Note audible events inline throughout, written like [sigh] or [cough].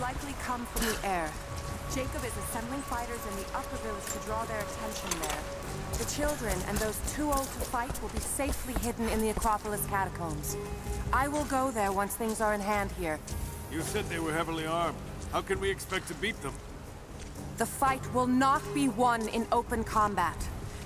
likely come from the air. Jacob is assembling fighters in the upper village to draw their attention there. The children and those too old to fight will be safely hidden in the Acropolis catacombs. I will go there once things are in hand here. You said they were heavily armed. How can we expect to beat them? The fight will not be won in open combat.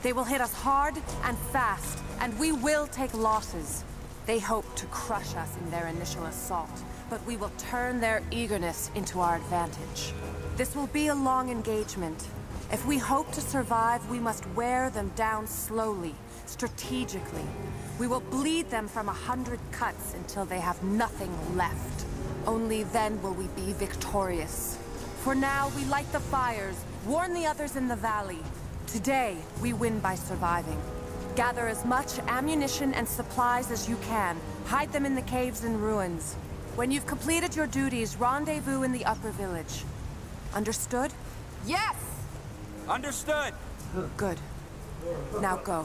They will hit us hard and fast, and we will take losses. They hope to crush us in their initial assault, but we will turn their eagerness into our advantage. This will be a long engagement. If we hope to survive, we must wear them down slowly, strategically. We will bleed them from a hundred cuts until they have nothing left. Only then will we be victorious. For now, we light the fires, warn the others in the valley. Today, we win by surviving. Gather as much ammunition and supplies as you can. Hide them in the caves and ruins. When you've completed your duties, rendezvous in the upper village. Understood? Yes! Understood! Good. Now go.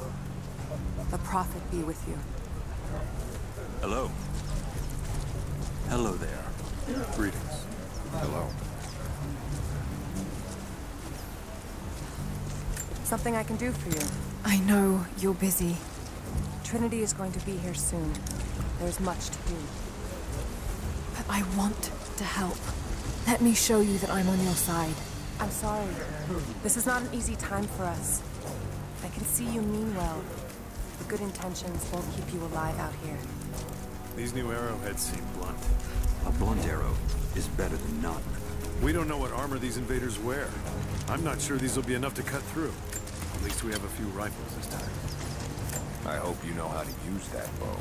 The Prophet be with you. Hello. Hello there. Greetings. Hello. Something I can do for you. I know you're busy. Trinity is going to be here soon. There's much to do. But I want to help. Let me show you that I'm on your side. I'm sorry. This is not an easy time for us. I can see you mean well. The good intentions won't keep you alive out here. These new arrowheads seem blunt. A blunt arrow is better than none. We don't know what armor these invaders wear. I'm not sure these will be enough to cut through. At least we have a few rifles this time. I hope you know how to use that bow.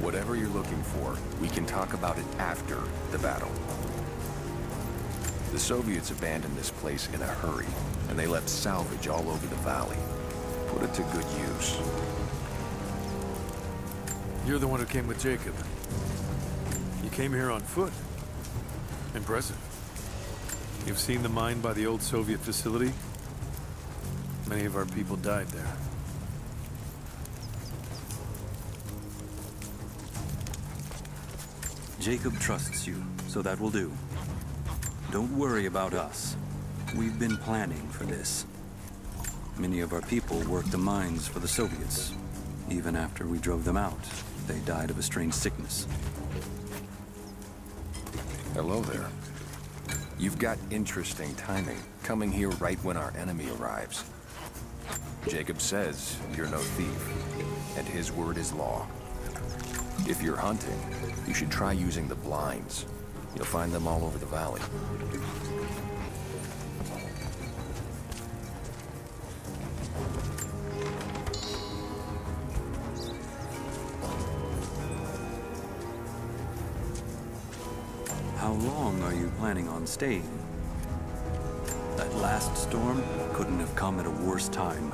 Whatever you're looking for, we can talk about it after the battle. The Soviets abandoned this place in a hurry, and they left salvage all over the valley. Put it to good use. You're the one who came with Jacob. You came here on foot. Impressive. You've seen the mine by the old Soviet facility? Many of our people died there. Jacob trusts you, so that will do. Don't worry about us. We've been planning for this. Many of our people worked the mines for the Soviets. Even after we drove them out, they died of a strange sickness. Hello there. You've got interesting timing, coming here right when our enemy arrives. Jacob says you're no thief, and his word is law. If you're hunting, you should try using the blinds. You'll find them all over the valley. How long are you planning on staying? That last storm couldn't have come at a worse time.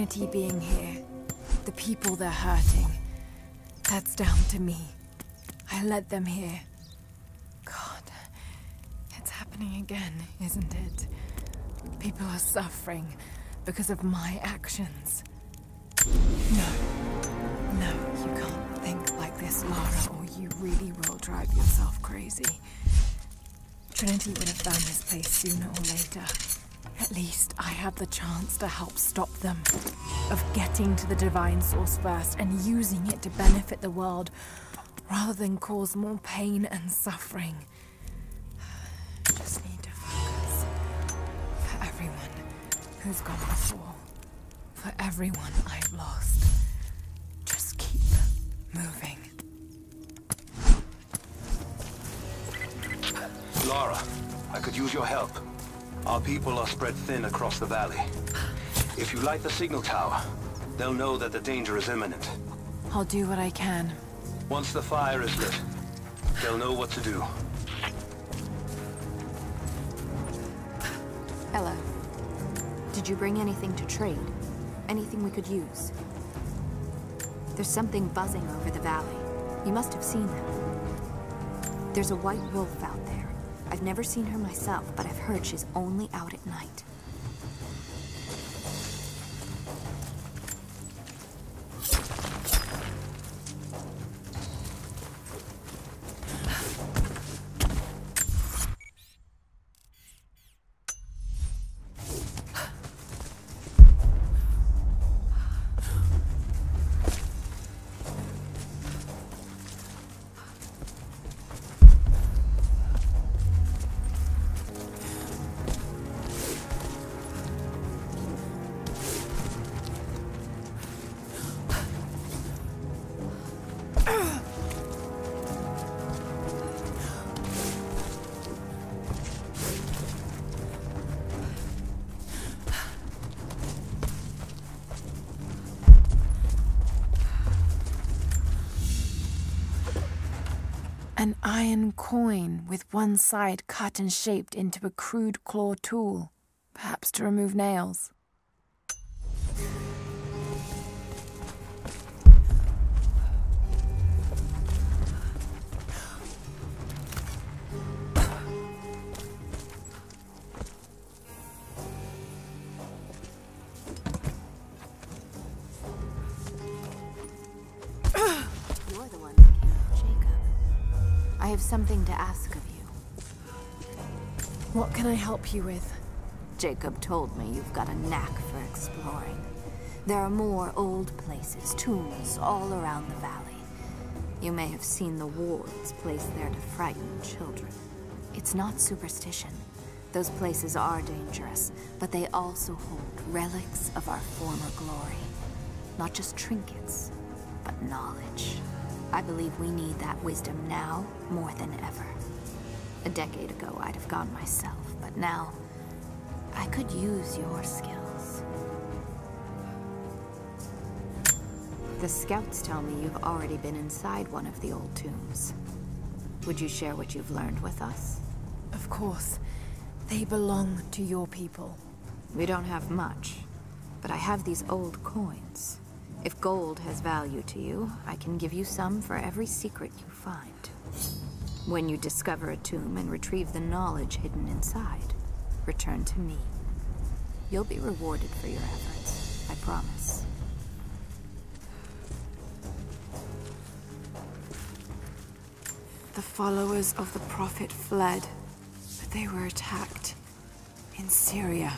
Trinity being here, the people they're hurting, that's down to me. I led them here. God, it's happening again, isn't it? People are suffering because of my actions. No. No, you can't think like this, Lara, or you really will drive yourself crazy. Trinity would have found this place sooner or later. At least I have the chance to help stop them. Of getting to the Divine Source first and using it to benefit the world, rather than cause more pain and suffering. [sighs] Just need to focus. For everyone who's gone before. For everyone I've lost. Just keep moving. Lara, I could use your help. Our people are spread thin across the valley. If you light the signal tower, they'll know that the danger is imminent. I'll do what I can. Once the fire is lit, they'll know what to do. Ella, did you bring anything to trade? Anything we could use? There's something buzzing over the valley. You must have seen them. There's a white wolf out there. I've never seen her myself, but I've heard she's only out at night. An iron coin with one side cut and shaped into a crude claw tool, perhaps to remove nails. Have something to ask of you. What can I help you with? Jacob told me you've got a knack for exploring. There are more old places, tombs, all around the valley. You may have seen the wards placed there to frighten children. It's not superstition. Those places are dangerous, but they also hold relics of our former glory. Not just trinkets, but knowledge. I believe we need that wisdom now more than ever. A decade ago, I'd have gone myself, but now I could use your skills. The scouts tell me you've already been inside one of the old tombs. Would you share what you've learned with us? Of course. They belong to your people. We don't have much, but I have these old coins. If gold has value to you, I can give you some for every secret you find. When you discover a tomb and retrieve the knowledge hidden inside, return to me. You'll be rewarded for your efforts, I promise. The followers of the Prophet fled, but they were attacked in Syria.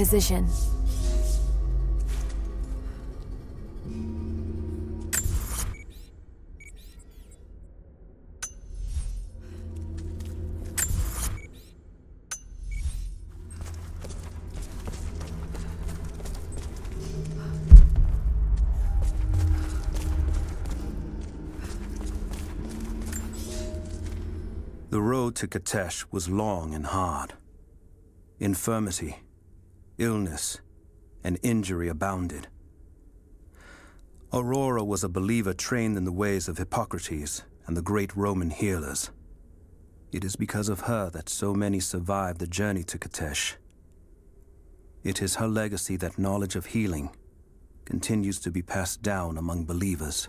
Physician. The road to Kitezh was long and hard. Infirmity, illness, and injury abounded. Aurora was a believer trained in the ways of Hippocrates and the great Roman healers. It is because of her that so many survived the journey to Kitezh. It is her legacy that knowledge of healing continues to be passed down among believers.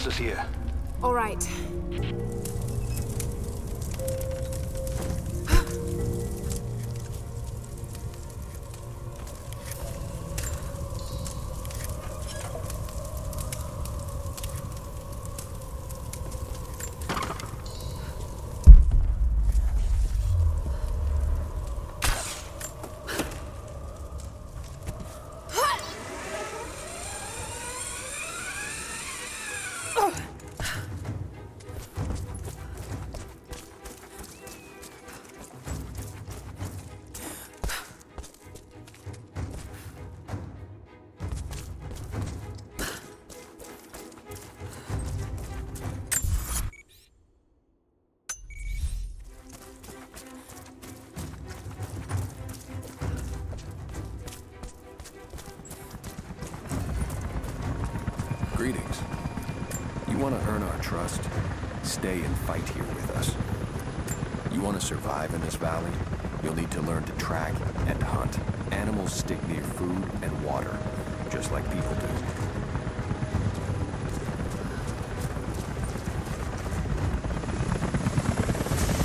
Our forces here. All right. Stay and fight here with us. You want to survive in this valley? You'll need to learn to track and hunt. Animals stick near food and water, just like people do.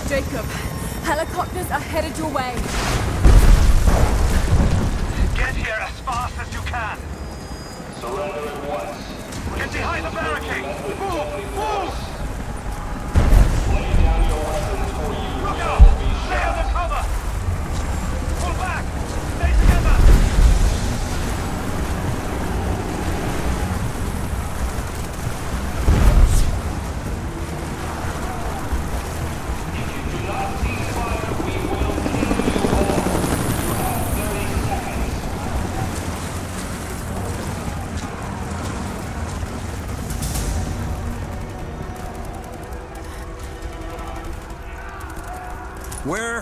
Jacob, helicopters are headed your way. Get here as fast as you can. Surrender at once. Get behind the barricade. Move! Move! Look out! Stay under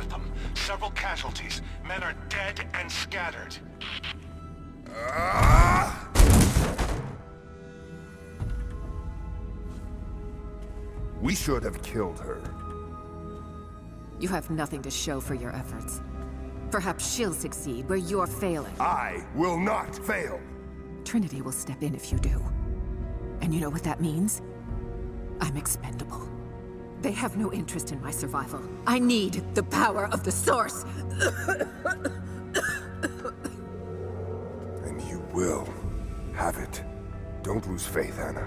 With them. Several casualties. Men are dead and scattered. Ah! We should have killed her. You have nothing to show for your efforts. Perhaps she'll succeed where you're failing. I will not fail! Trinity will step in if you do. And you know what that means? I'm expendable. They have no interest in my survival. I need the power of the Source! [coughs] and you will have it. Don't lose faith, Anna.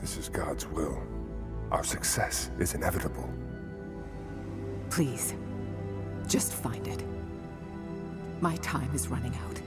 This is God's will. Our success is inevitable. Please, just find it. My time is running out.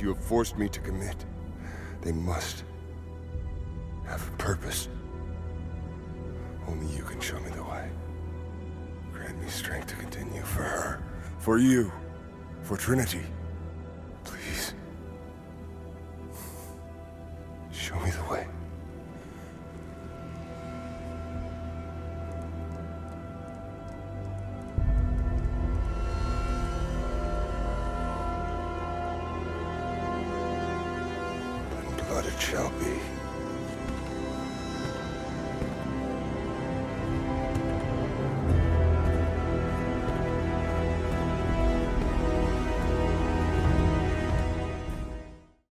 You have forced me to commit, they must have a purpose. Only you can show me the way. Grant me strength to continue for her, for you, for Trinity. Please. Show me the way.